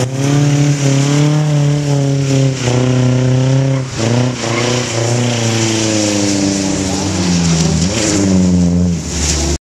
Mm-hmm.